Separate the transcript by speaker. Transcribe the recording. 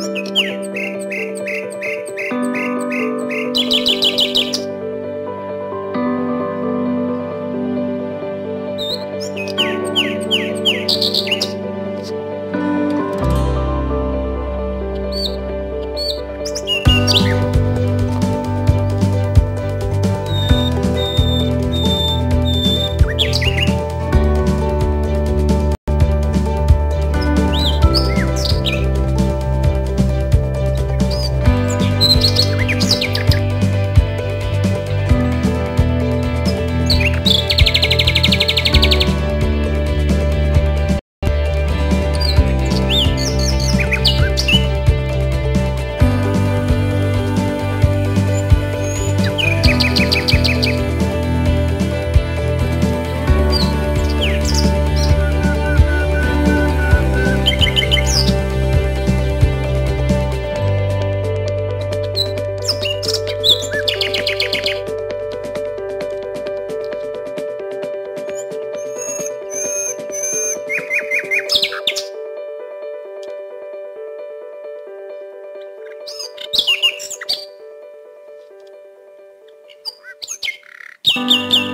Speaker 1: Thank you. Música